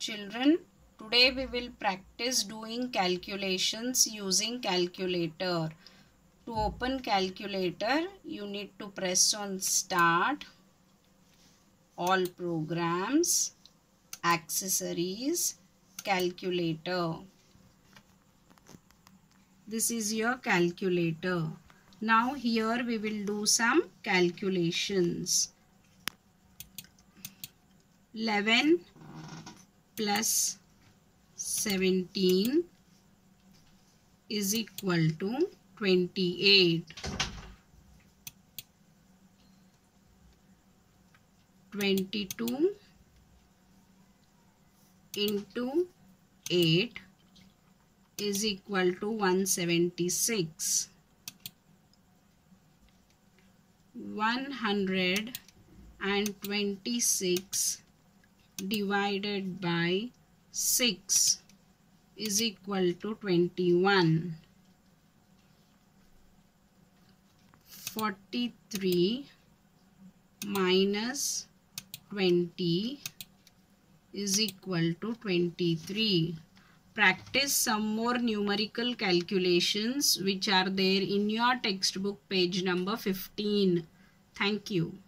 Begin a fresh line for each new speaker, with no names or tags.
Children, today we will practice doing calculations using calculator. To open calculator, you need to press on start, all programs, accessories, calculator. This is your calculator. Now here we will do some calculations. 11 plus 17 is equal to 28. 22 into 8 is equal to 176. 126 divided by 6 is equal to 21. 43 minus 20 is equal to 23. Practice some more numerical calculations which are there in your textbook page number 15. Thank you.